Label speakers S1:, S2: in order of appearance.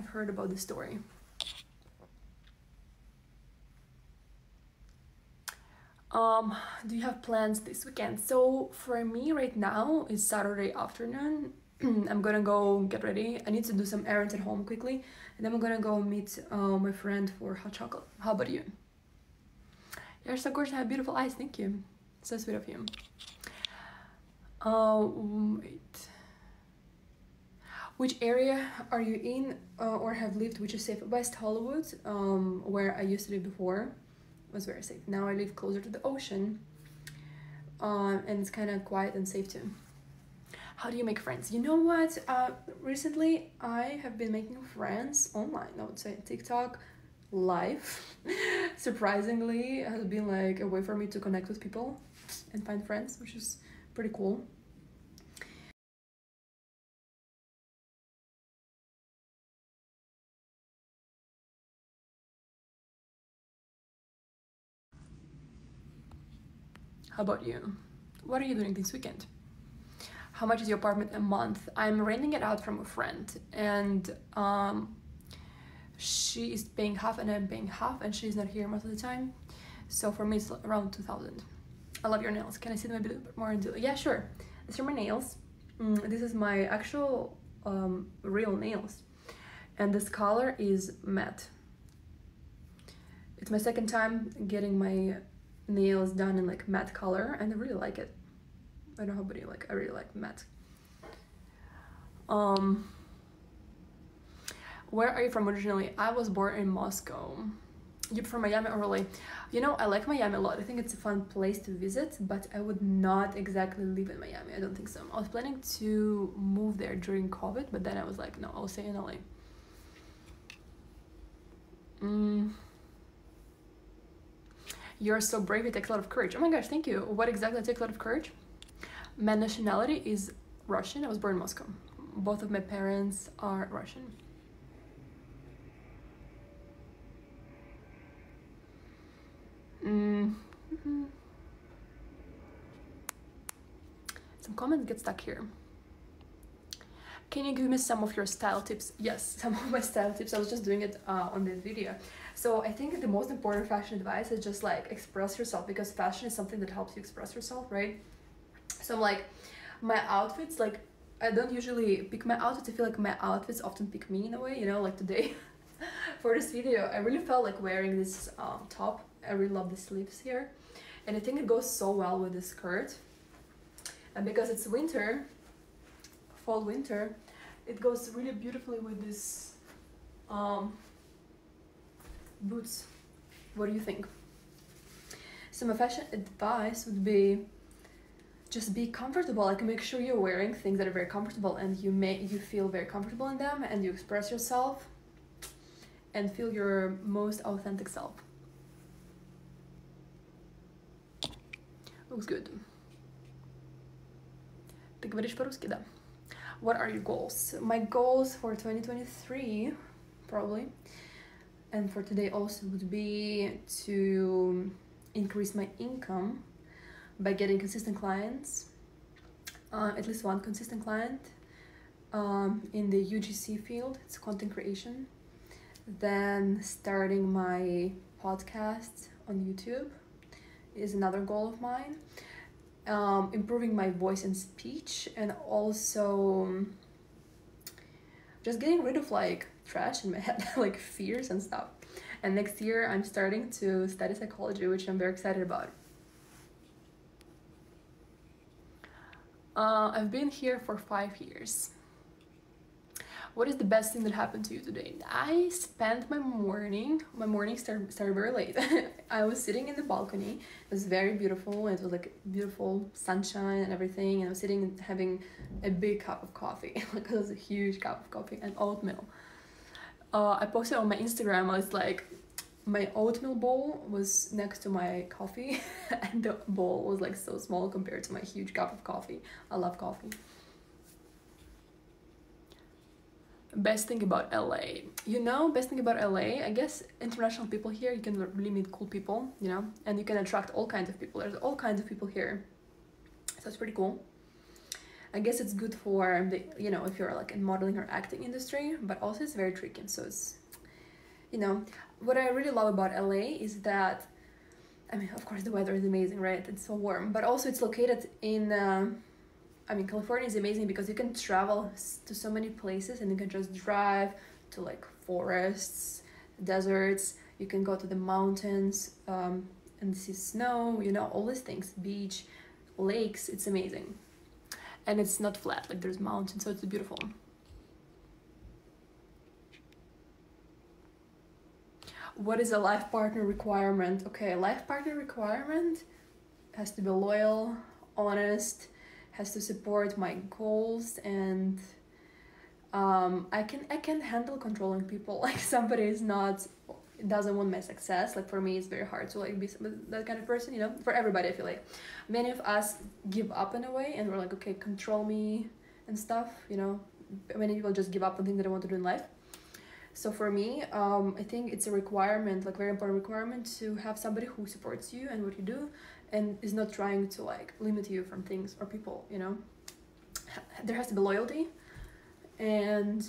S1: have heard about this story. Um, do you have plans this weekend? So for me right now it's Saturday afternoon. I'm gonna go get ready. I need to do some errands at home quickly, and then I'm gonna go meet uh, my friend for hot chocolate. How about you? You're so gorgeous. I have beautiful eyes. Thank you. So sweet of you. Uh. Which area are you in uh, or have lived which is safe? West Hollywood, um, where I used to live before, was very safe. Now I live closer to the ocean, um, and it's kind of quiet and safe too. How do you make friends? You know what? Uh, recently I have been making friends online. I would say TikTok, live. Surprisingly, has been like a way for me to connect with people and find friends, which is pretty cool. How about you? What are you doing this weekend? How much is your apartment a month? I'm renting it out from a friend and um, she is paying half and I'm paying half and she's not here most of the time. So for me it's around 2000. I love your nails. Can I see them a bit more into Yeah, sure. These are my nails. Mm, this is my actual um, real nails. And this color is matte. It's my second time getting my nails done in like matte color and I really like it. I don't know how you like I really like matte. Um where are you from originally? I was born in Moscow. You from Miami or? You know, I like Miami a lot. I think it's a fun place to visit, but I would not exactly live in Miami. I don't think so. I was planning to move there during COVID, but then I was like, no, I'll stay in LA. Mm. You're so brave, it takes a lot of courage. Oh my gosh, thank you. What exactly takes a lot of courage? My nationality is Russian. I was born in Moscow. Both of my parents are Russian. Mm -hmm. Some comments get stuck here. Can you give me some of your style tips? Yes, some of my style tips. I was just doing it uh, on this video. So I think the most important fashion advice is just like express yourself because fashion is something that helps you express yourself, right? So like my outfits, like I don't usually pick my outfits. I feel like my outfits often pick me in a way, you know, like today for this video. I really felt like wearing this um, top. I really love the sleeves here. And I think it goes so well with this skirt. And because it's winter, fall winter, it goes really beautifully with this um, boots. What do you think? So my fashion advice would be just be comfortable like make sure you're wearing things that are very comfortable and you may you feel very comfortable in them and you express yourself and feel your most authentic self looks good ты говоришь по-русски да What are your goals my goals for 2023 probably and for today also would be to increase my income by getting consistent clients, uh, at least one consistent client um, in the UGC field, it's content creation. Then starting my podcast on YouTube is another goal of mine. Um, improving my voice and speech, and also just getting rid of like trash in my head, like fears and stuff. And next year, I'm starting to study psychology, which I'm very excited about. Uh, I've been here for five years. What is the best thing that happened to you today? I spent my morning, my morning started, started very late. I was sitting in the balcony. It was very beautiful. It was like beautiful sunshine and everything. And I was sitting and having a big cup of coffee. like it was a huge cup of coffee and oatmeal. Uh, I posted on my Instagram. I was like, my oatmeal bowl was next to my coffee and the bowl was like so small compared to my huge cup of coffee i love coffee best thing about la you know best thing about la i guess international people here you can really meet cool people you know and you can attract all kinds of people there's all kinds of people here so it's pretty cool I guess it's good for the you know if you're like in modeling or acting industry, but also it's very tricky. So it's you know what I really love about LA is that I mean of course the weather is amazing, right? It's so warm, but also it's located in. Uh, I mean California is amazing because you can travel to so many places and you can just drive to like forests, deserts. You can go to the mountains um, and see snow. You know all these things, beach, lakes. It's amazing and it's not flat like there's mountains so it's beautiful what is a life partner requirement okay life partner requirement has to be loyal honest has to support my goals and um, I can I can handle controlling people like somebody is not doesn't want my success. Like for me it's very hard to like be that kind of person you know for everybody i feel like. Many of us give up in a way and we're like okay control me and stuff you know. Many people just give up on things that they want to do in life. So for me um, i think it's a requirement like very important requirement to have somebody who supports you and what you do and is not trying to like limit you from things or people you know? There has to be loyalty and